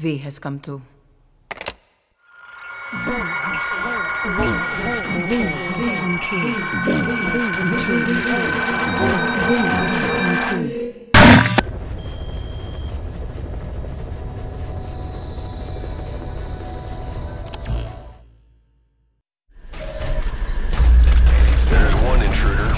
V has come to. There's one intruder.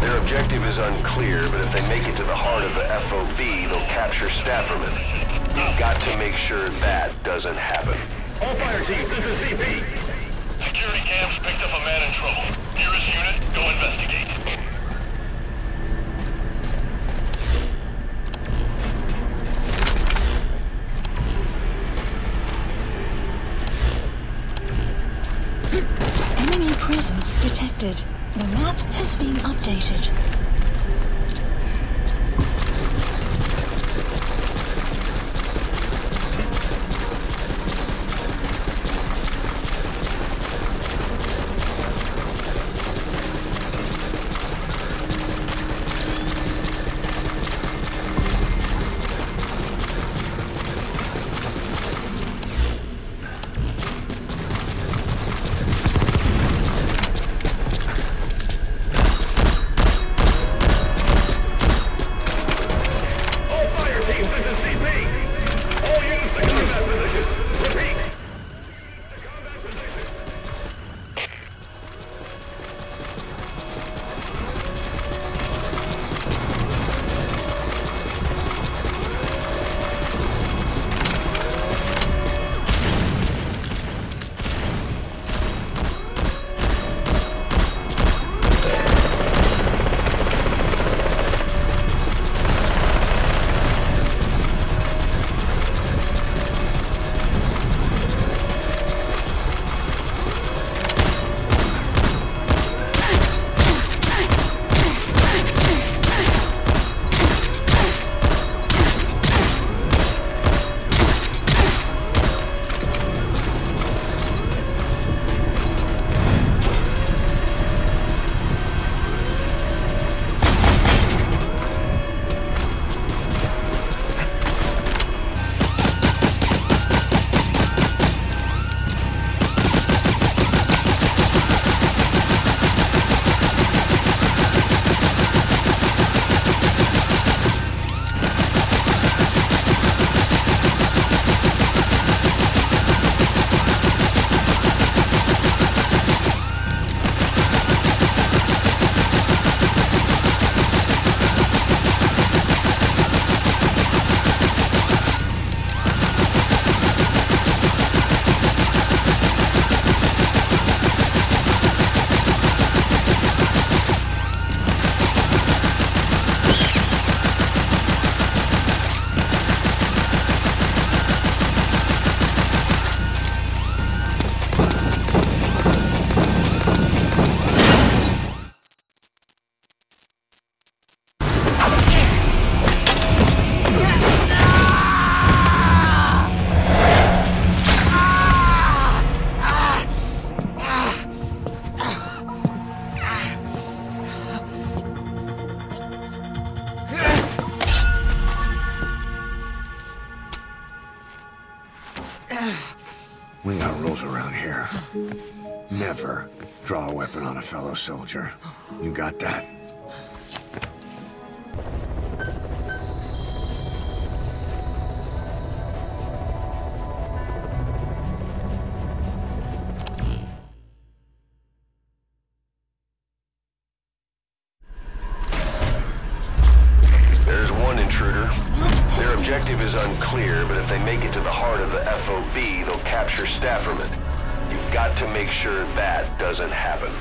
Their objective is unclear, but if they make it to the heart of the FOB, they'll capture Stafferman. You've got to make sure that doesn't happen. All fire teams, this is CP. Security cams picked up a man in trouble. Nearest unit, go investigate. Enemy presence detected. The map has been updated. Never draw a weapon on a fellow soldier. You got that? There's one intruder. Their objective is unclear, but if they make it to the heart of the FOB, they'll capture Stafferman. You've got to make sure that doesn't happen.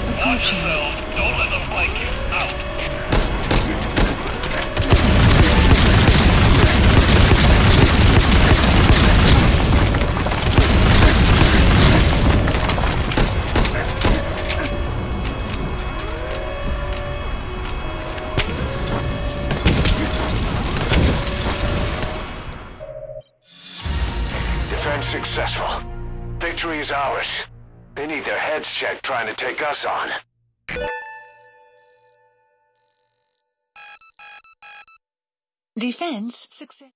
Watch approaching. Don't let them flank you. Out. Defense successful. Victory is ours. They need their heads checked trying to take us on. Defense success.